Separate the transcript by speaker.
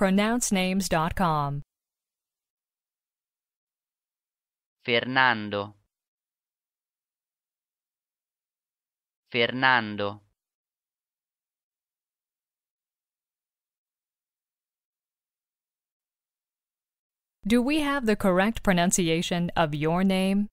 Speaker 1: PronounceNames.com.
Speaker 2: Fernando Fernando
Speaker 1: Do we have the correct pronunciation of your name?